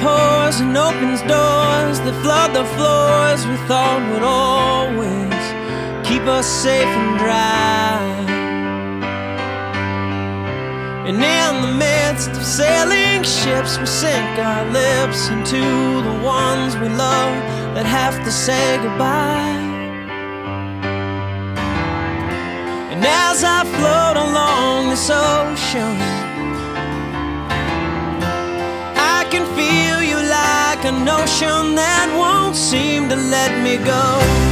flows and opens doors that flood the floors we thought would always keep us safe and dry. And in the midst of sailing ships, we sink our lips into the ones we love that have to say goodbye. And as I float along this ocean, notion that won't seem to let me go.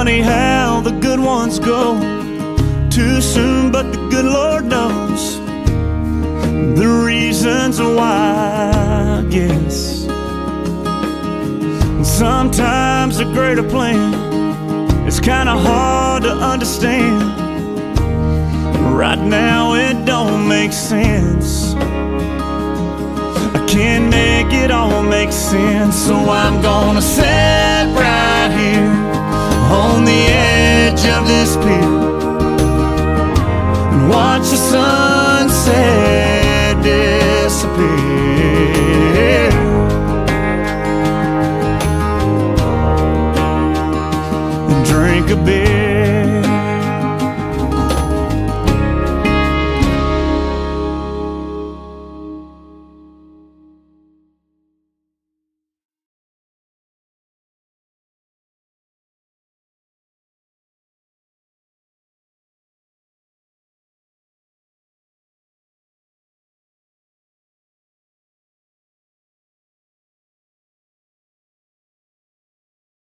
Funny how the good ones go too soon, but the good Lord knows the reasons why, guess. Sometimes a greater plan is kinda hard to understand. Right now, it don't make sense. I can't make it all make sense, so I'm gonna sit right edge of this pier and watch the sunset disappear. And drink a beer.